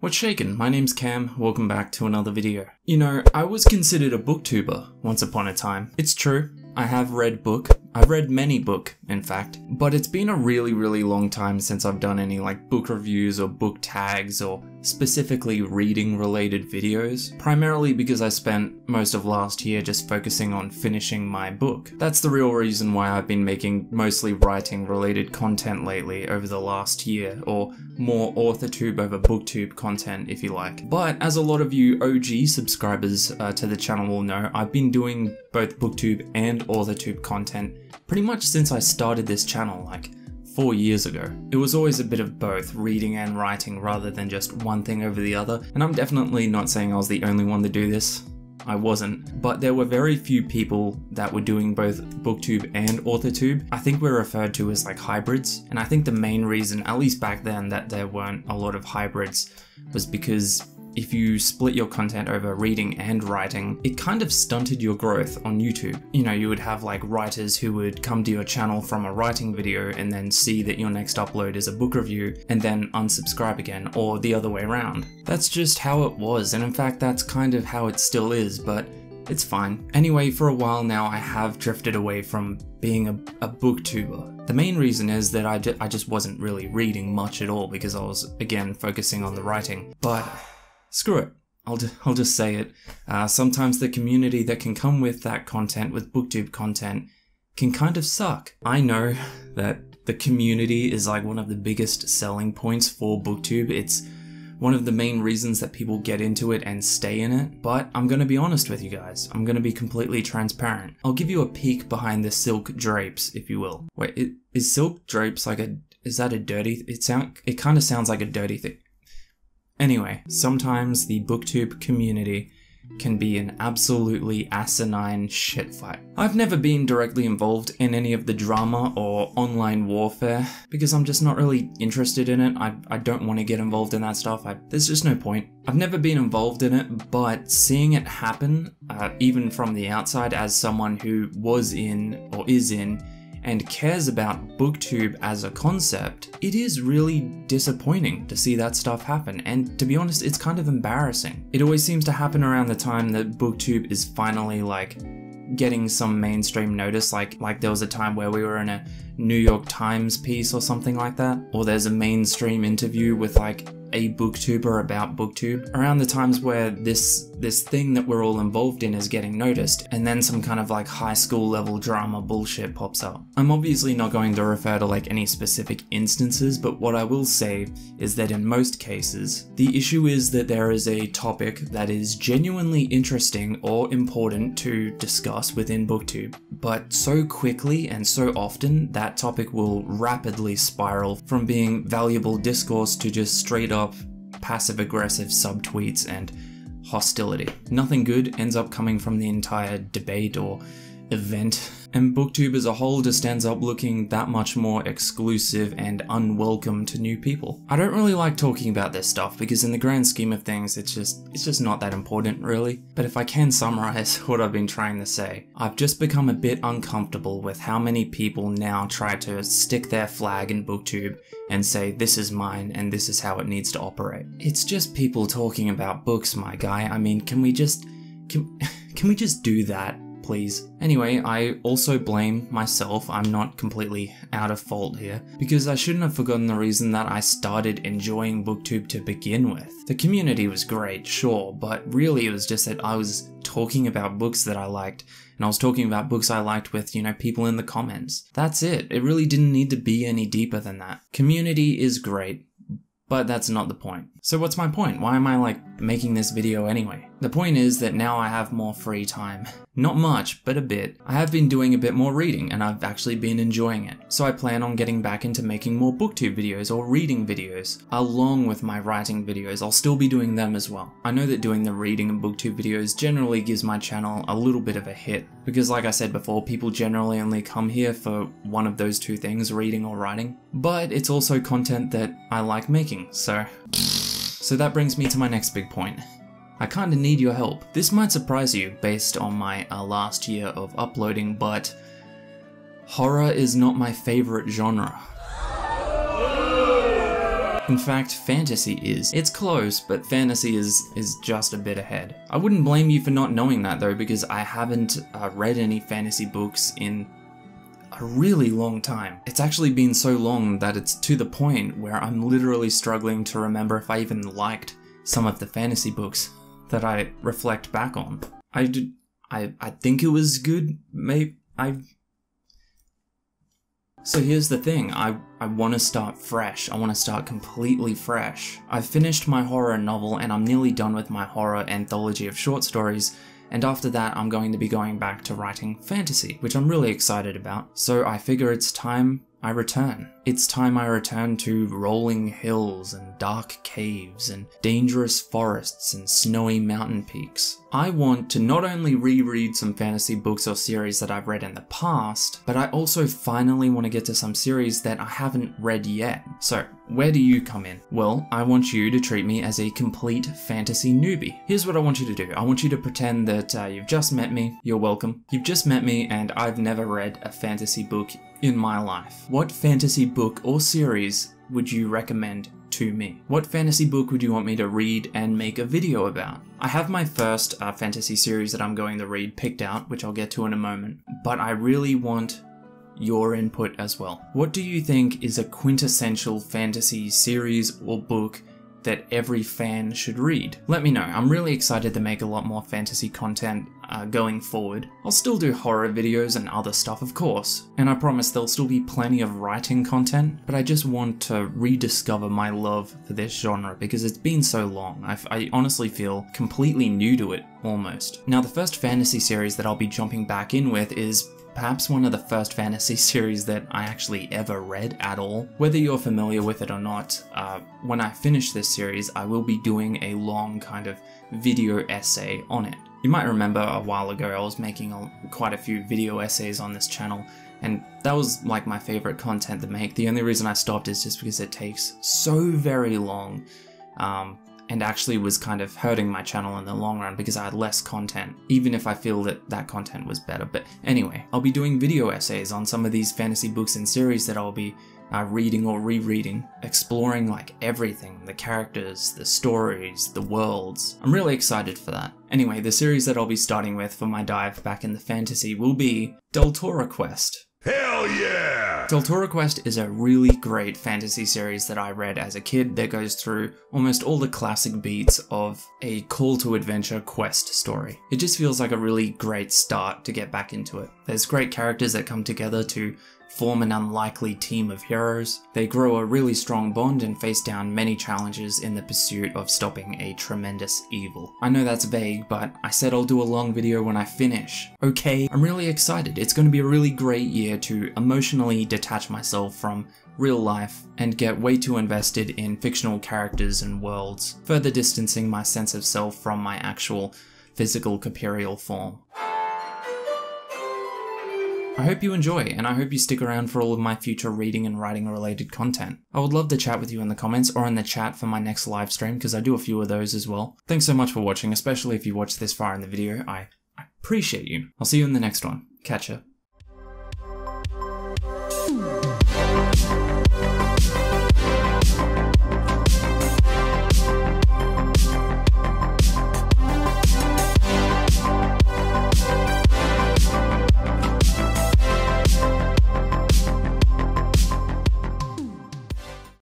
What's shaken? My name's Cam, welcome back to another video. You know, I was considered a booktuber once upon a time. It's true, I have read book. I've read many book, in fact, but it's been a really, really long time since I've done any like book reviews or book tags or specifically reading related videos, primarily because I spent most of last year just focusing on finishing my book. That's the real reason why I've been making mostly writing related content lately over the last year, or more AuthorTube over BookTube content if you like. But as a lot of you OG subscribers uh, to the channel will know, I've been doing both BookTube and AuthorTube content pretty much since I started this channel, like four years ago. It was always a bit of both, reading and writing, rather than just one thing over the other, and I'm definitely not saying I was the only one to do this. I wasn't, but there were very few people that were doing both booktube and authortube. I think we're referred to as like hybrids, and I think the main reason, at least back then, that there weren't a lot of hybrids was because if you split your content over reading and writing, it kind of stunted your growth on YouTube. You know, you would have like writers who would come to your channel from a writing video and then see that your next upload is a book review and then unsubscribe again, or the other way around. That's just how it was, and in fact, that's kind of how it still is, but it's fine. Anyway, for a while now, I have drifted away from being a, a booktuber. The main reason is that I, I just wasn't really reading much at all because I was, again, focusing on the writing. But screw it. I'll, I'll just say it. Uh, sometimes the community that can come with that content, with booktube content, can kind of suck. I know that the community is like one of the biggest selling points for booktube. It's one of the main reasons that people get into it and stay in it, but I'm gonna be honest with you guys. I'm gonna be completely transparent. I'll give you a peek behind the silk drapes, if you will. Wait, is silk drapes like a, is that a dirty, it sound, it kind of sounds like a dirty thing. Anyway, sometimes the booktube community can be an absolutely asinine shitfight. I've never been directly involved in any of the drama or online warfare because I'm just not really interested in it. I, I don't want to get involved in that stuff. I, there's just no point. I've never been involved in it, but seeing it happen, uh, even from the outside as someone who was in or is in and cares about booktube as a concept, it is really disappointing to see that stuff happen, and to be honest, it's kind of embarrassing. It always seems to happen around the time that booktube is finally like getting some mainstream notice like like there was a time where we were in a New York Times piece or something like that or there's a mainstream interview with like a booktuber about booktube around the times where this this thing that we're all involved in is getting noticed and then some kind of like high school level drama bullshit pops up. I'm obviously not going to refer to like any specific instances but what I will say is that in most cases the issue is that there is a topic that is genuinely interesting or important to discuss within booktube but so quickly and so often that topic will rapidly spiral from being valuable discourse to just straight up passive aggressive subtweets and hostility. Nothing good ends up coming from the entire debate or event, and booktube as a whole just ends up looking that much more exclusive and unwelcome to new people. I don't really like talking about this stuff because in the grand scheme of things it's just it's just not that important really. But if I can summarize what I've been trying to say, I've just become a bit uncomfortable with how many people now try to stick their flag in booktube and say this is mine and this is how it needs to operate. It's just people talking about books, my guy. I mean, can we just can, can we just do that? Please. Anyway, I also blame myself, I'm not completely out of fault here, because I shouldn't have forgotten the reason that I started enjoying booktube to begin with. The community was great, sure, but really it was just that I was talking about books that I liked, and I was talking about books I liked with, you know, people in the comments. That's it. It really didn't need to be any deeper than that. Community is great, but that's not the point. So what's my point? Why am I like making this video anyway? The point is that now I have more free time. Not much, but a bit. I have been doing a bit more reading and I've actually been enjoying it. So I plan on getting back into making more booktube videos or reading videos. Along with my writing videos, I'll still be doing them as well. I know that doing the reading and booktube videos generally gives my channel a little bit of a hit. Because like I said before, people generally only come here for one of those two things, reading or writing. But it's also content that I like making, so... So that brings me to my next big point. I kinda need your help. This might surprise you based on my uh, last year of uploading, but horror is not my favorite genre. In fact, fantasy is. It's close, but fantasy is is just a bit ahead. I wouldn't blame you for not knowing that though, because I haven't uh, read any fantasy books in a really long time. It's actually been so long that it's to the point where I'm literally struggling to remember if I even liked some of the fantasy books that I reflect back on. I did, I I think it was good. Maybe I. So here's the thing, I, I want to start fresh, I want to start completely fresh. I've finished my horror novel and I'm nearly done with my horror anthology of short stories, and after that I'm going to be going back to writing fantasy, which I'm really excited about. So I figure it's time I return. It's time I return to rolling hills and dark caves and dangerous forests and snowy mountain peaks. I want to not only reread some fantasy books or series that I've read in the past, but I also finally want to get to some series that I haven't read yet. So, where do you come in? Well, I want you to treat me as a complete fantasy newbie. Here's what I want you to do. I want you to pretend that uh, you've just met me, you're welcome. You've just met me and I've never read a fantasy book in my life. What fantasy book or series would you recommend to me? What fantasy book would you want me to read and make a video about? I have my first uh, fantasy series that I'm going to read picked out, which I'll get to in a moment, but I really want your input as well. What do you think is a quintessential fantasy series or book that every fan should read? Let me know. I'm really excited to make a lot more fantasy content uh, going forward. I'll still do horror videos and other stuff, of course, and I promise there'll still be plenty of writing content, but I just want to rediscover my love for this genre because it's been so long. I, I honestly feel completely new to it, almost. Now, the first fantasy series that I'll be jumping back in with is perhaps one of the first fantasy series that I actually ever read at all. Whether you're familiar with it or not, uh, when I finish this series, I will be doing a long kind of video essay on it. You might remember a while ago I was making a, quite a few video essays on this channel, and that was like my favorite content to make. The only reason I stopped is just because it takes so very long. Um, and actually was kind of hurting my channel in the long run because I had less content, even if I feel that that content was better. But anyway, I'll be doing video essays on some of these fantasy books and series that I'll be uh, reading or rereading, exploring like everything the characters, the stories, the worlds. I'm really excited for that. Anyway, the series that I'll be starting with for my dive back in the fantasy will be Deltora Quest. Hell yeah! Deltora Quest is a really great fantasy series that I read as a kid that goes through almost all the classic beats of a call to adventure quest story. It just feels like a really great start to get back into it. There's great characters that come together to form an unlikely team of heroes. They grow a really strong bond and face down many challenges in the pursuit of stopping a tremendous evil. I know that's vague, but I said I'll do a long video when I finish. Okay, I'm really excited. It's going to be a really great year to emotionally detach myself from real life and get way too invested in fictional characters and worlds, further distancing my sense of self from my actual physical corporeal form. I hope you enjoy, and I hope you stick around for all of my future reading and writing related content. I would love to chat with you in the comments or in the chat for my next live stream, because I do a few of those as well. Thanks so much for watching, especially if you watched this far in the video. I, I appreciate you. I'll see you in the next one. Catch ya.